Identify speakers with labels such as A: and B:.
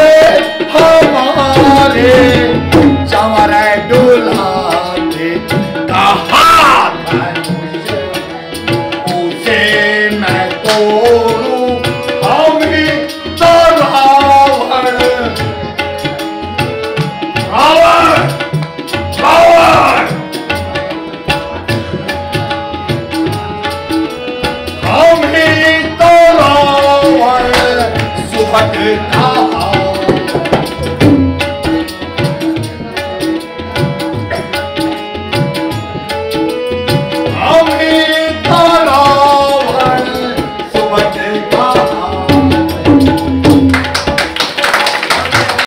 A: पे हमारे, चवर डुलाते कहा उसे मैं तोड़ू हम तो रावण रावण। रावण हम तो रावण सुभग था